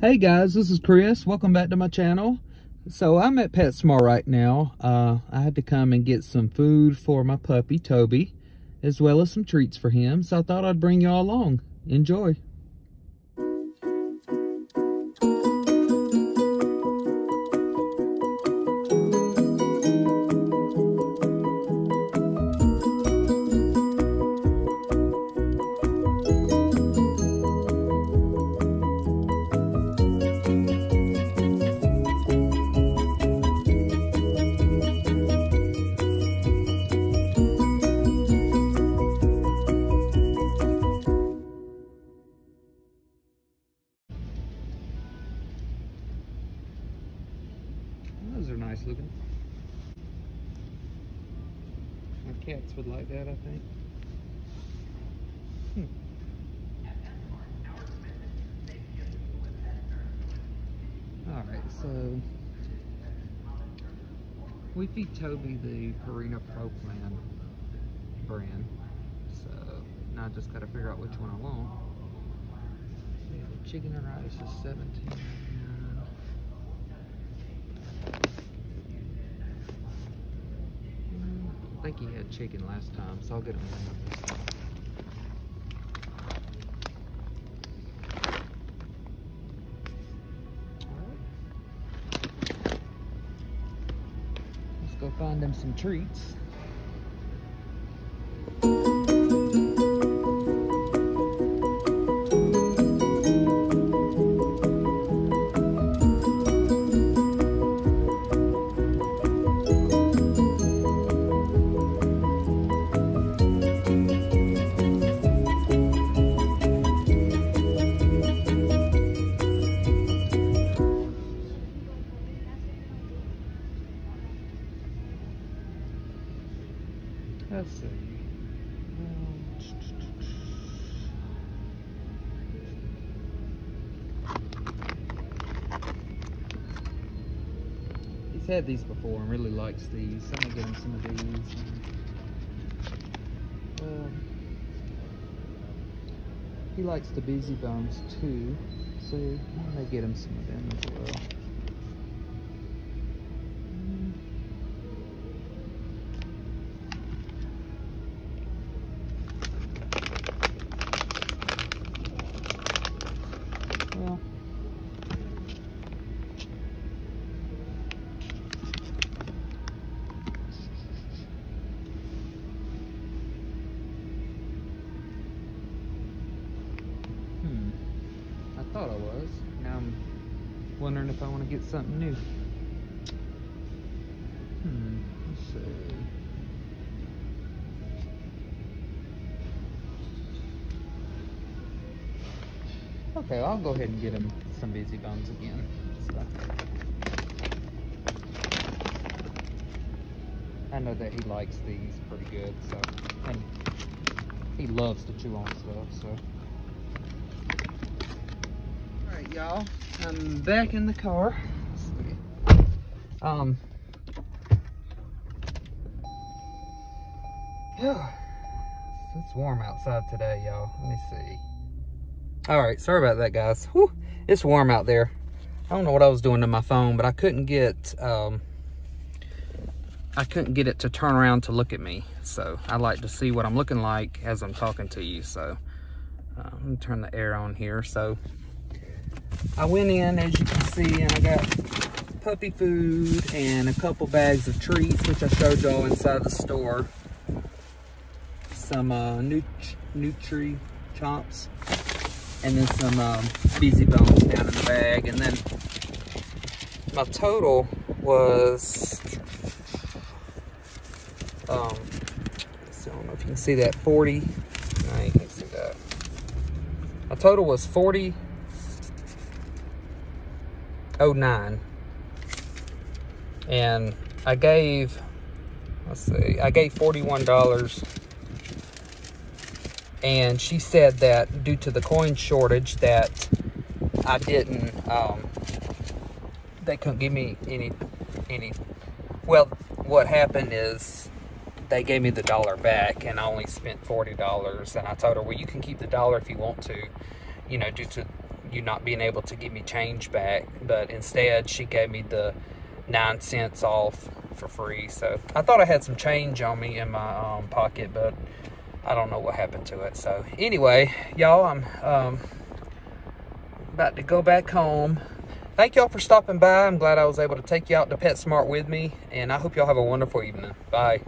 Hey guys, this is Chris. Welcome back to my channel. So I'm at PetSmart right now. Uh, I had to come and get some food for my puppy, Toby, as well as some treats for him. So I thought I'd bring y'all along. Enjoy. My cats would like that, I think. Hmm. Alright, so we feed Toby the Purina Pro Plan brand. So now I just gotta figure out which one I want. Chicken and rice is 17 think he had chicken last time, so I'll get him. Let's go find him some treats. Let's see. He's had these before and really likes these. I'm gonna get him some of these. Um, he likes the Busy Bones too, so I'm gonna get him some of them as. Well, thought I was. Now I'm wondering if I want to get something new. Hmm. Let's see. Okay, I'll go ahead and get him some busy bones again. So. I know that he likes these pretty good, so and he loves to chew on stuff, so. Alright y'all, I'm back in the car. Um Yeah. it's warm outside today, y'all. Let me see. All right, sorry about that, guys. Whew, it's warm out there. I don't know what I was doing to my phone, but I couldn't get um, I couldn't get it to turn around to look at me. So I like to see what I'm looking like as I'm talking to you. So uh, gonna turn the air on here. So I went in, as you can see, and I got puppy food and a couple bags of treats, which I showed y'all inside the store. Some uh, Nut Nutri Chomps and then some um, busy bones down in the bag. And then my total was, um, I don't know if you can see that, 40, no, you can't see that. My total was 40, oh nine. And I gave, let's see, I gave $41 and she said that due to the coin shortage that I didn't um, they couldn't give me any any well what happened is they gave me the dollar back and I only spent $40 and I told her well you can keep the dollar if you want to you know due to you not being able to give me change back. But instead, she gave me the nine cents off for free. So I thought I had some change on me in my um, pocket, but I don't know what happened to it. So anyway, y'all, I'm um, about to go back home. Thank y'all for stopping by. I'm glad I was able to take you out to PetSmart with me, and I hope y'all have a wonderful evening. Bye.